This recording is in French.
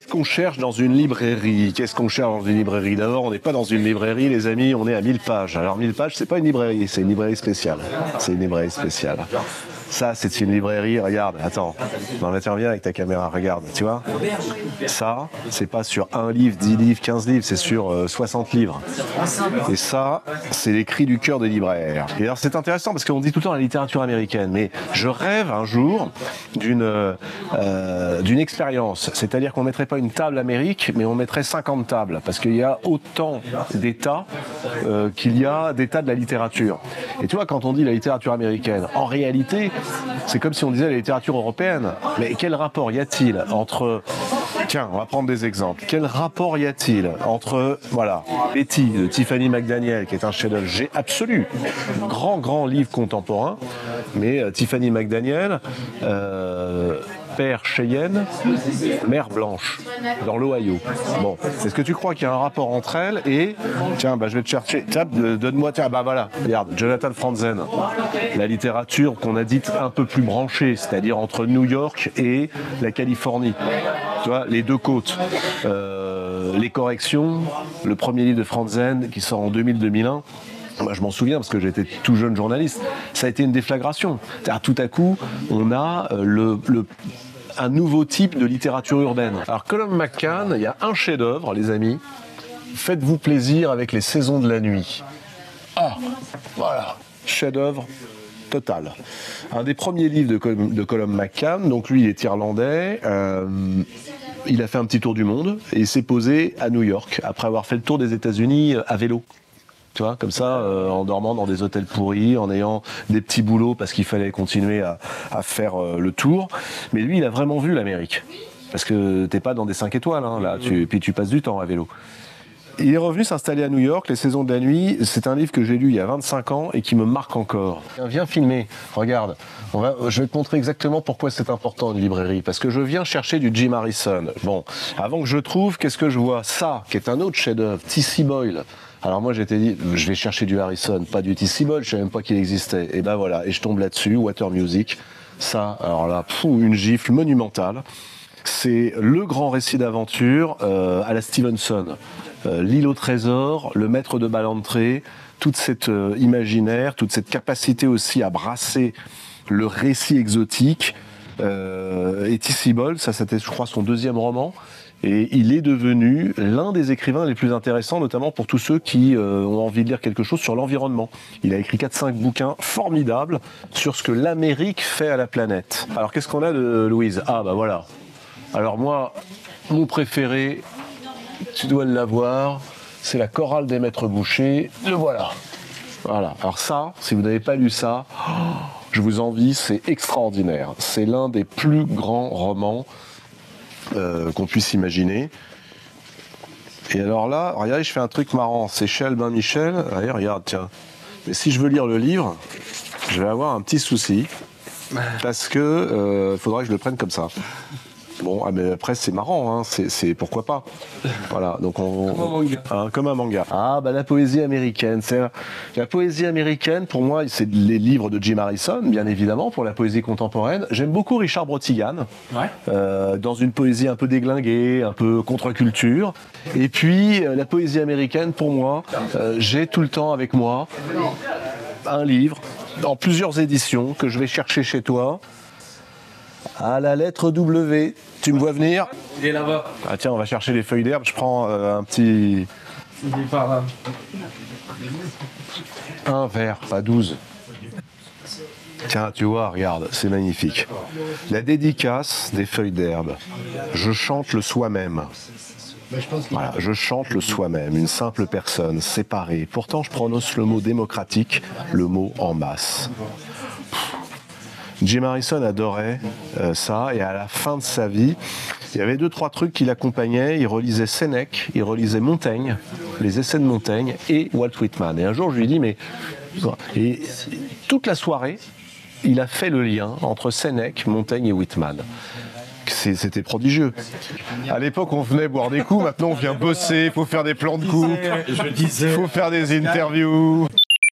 Qu'est-ce qu'on cherche dans une librairie? Qu'est-ce qu'on cherche dans une librairie? D'abord, on n'est pas dans une librairie, les amis, on est à 1000 pages. Alors 1000 pages, c'est pas une librairie, c'est une librairie spéciale. C'est une librairie spéciale. Ça, c'est une librairie, regarde, attends. Non, mais viens avec ta caméra, regarde, tu vois Ça, c'est pas sur un livre, 10 livres, 15 livres, c'est sur euh, 60 livres. Et ça, c'est les cris du cœur des libraires. Et alors, c'est intéressant parce qu'on dit tout le temps la littérature américaine, mais je rêve un jour d'une euh, euh, d'une expérience. C'est-à-dire qu'on mettrait pas une table Amérique, mais on mettrait 50 tables, parce qu'il y a autant d'États euh, qu'il y a d'États de la littérature. Et tu vois, quand on dit la littérature américaine, en réalité, c'est comme si on disait la littérature européenne. Mais quel rapport y a-t-il entre... Tiens, on va prendre des exemples. Quel rapport y a-t-il entre, voilà, Betty de Tiffany McDaniel, qui est un chef-d'œuvre absolu, grand, grand livre contemporain, mais euh, Tiffany McDaniel, père Cheyenne, mère Blanche, dans l'Ohio. Bon, est-ce que tu crois qu'il y a un rapport entre elles et tiens, bah, je vais te chercher. Donne-moi, tiens, bah voilà, regarde, Jonathan Franzen, la littérature qu'on a dite un peu plus branchée, c'est-à-dire entre New York et la Californie. Tu vois, les deux côtes. Euh, les corrections, le premier livre de Franzen qui sort en 2000-2001. Moi, je m'en souviens parce que j'étais tout jeune journaliste. Ça a été une déflagration. Tout à coup, on a euh, le, le- un nouveau type de littérature urbaine. Alors, Colum McCann, il y a un chef-d'œuvre, les amis. Faites-vous plaisir avec les saisons de la nuit. Ah, voilà, chef-d'œuvre total. Un des premiers livres de, Colum- de Colum McCann, donc lui il est irlandais, euh, il a fait un petit tour du monde et il s'est posé à New York après avoir fait le tour des États-Unis euh, à vélo. Tu vois, comme ça, euh, en dormant dans des hôtels pourris, en ayant des petits boulots parce qu'il fallait continuer à, faire euh, le tour. Mais lui, il a vraiment vu l'Amérique. Parce que t'es pas dans des 5 étoiles, hein, là, tu, puis tu passes du temps à vélo. Il est revenu s'installer à New York, Les Saisons de la Nuit. C'est un livre que j'ai lu il y a 25 ans et qui me marque encore. Viens filmer, regarde. On va, je vais te montrer exactement pourquoi c'est important une librairie. Parce que je viens chercher du Jim Harrison. Bon, avant que je trouve, qu'est-ce que je vois? Ça, qui est un autre chef-d'œuvre, T.C. Boyle. Alors moi j'étais dit, je vais chercher du Harrison, pas du. Boyle, je savais même pas qu'il existait. Et ben voilà, et je tombe là-dessus, Water Music. Ça, alors là, une gifle monumentale. C'est le grand récit d'aventure euh, à la Stevenson. Euh, L'île au trésor, le maître de Ballantré, toute cette euh, imaginaire, toute cette capacité aussi à brasser le récit exotique. Euh, et T.C. Boyle, ça c'était je crois son deuxième roman. Et il est devenu l'un des écrivains les plus intéressants, notamment pour tous ceux qui euh, ont envie de lire quelque chose sur l'environnement. Il a écrit 4-5 bouquins formidables sur ce que l'Amérique fait à la planète. Alors qu'est-ce qu'on a de Louise? Ah bah voilà. Alors moi, mon préféré, tu dois l'avoir, c'est la chorale des maîtres bouchers. Le voilà. Voilà. Alors ça, si vous n'avez pas lu ça, oh, je vous envie, c'est extraordinaire. C'est l'un des plus grands romans euh, qu'on puisse imaginer. Et alors là, regardez, je fais un truc marrant. C'est chez Albin Michel. Allez, regarde, tiens. Mais si je veux lire le livre, je vais avoir un petit souci. Parce que euh, faudra que je le prenne comme ça. Bon, ah, mais après c'est marrant, hein, c'est pourquoi pas. Voilà, donc on, Comme un manga. Hein, comme un manga. Ah bah la poésie américaine, c'est la poésie américaine. Pour moi, c'est les livres de Jim Harrison, bien évidemment, pour la poésie contemporaine. J'aime beaucoup Richard Brotigan, Ouais. euh, dans une poésie un peu déglinguée, un peu contre-culture. Et puis euh, la poésie américaine, pour moi, euh, j'ai tout le temps avec moi un livre dans plusieurs éditions que je vais chercher chez toi. À la lettre W, tu me vois venir Il est là-bas. Ah tiens, on va chercher les feuilles d'herbe. Je prends euh, un petit par là. un verre, pas 12. Tiens, tu vois, regarde, c'est magnifique. La dédicace des feuilles d'herbe. Je chante le soi-même. Voilà, je chante le soi-même, une simple personne, séparée. Pourtant, je prononce le mot démocratique, le mot en masse. Jim Harrison adorait euh, ça, et à la fin de sa vie, il y avait deux, trois trucs qui l'accompagnaient. Il relisait Sénèque, il relisait Montaigne, les essais de Montaigne, et Walt Whitman. Et un jour, je lui ai dit, mais. Et toute la soirée, il a fait le lien entre Sénèque, Montaigne et Whitman. C'était prodigieux. À l'époque, on venait boire des coups, maintenant on vient bosser, il faut faire des plans de disais. il faut faire des interviews.